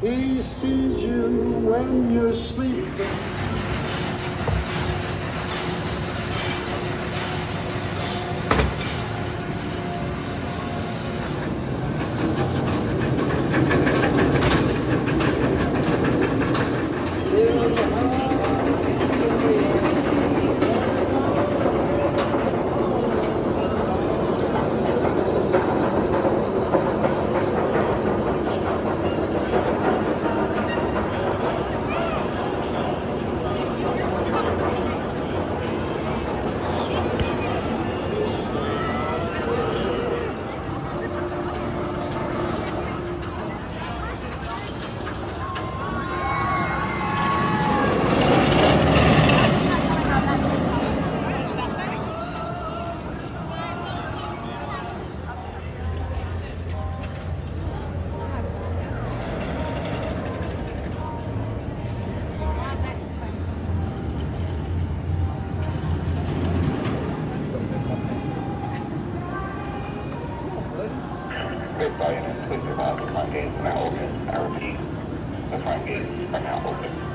He sees you when you're sleeping. Great volume inclusive of the front gates are now open. I repeat, the front gates are now open.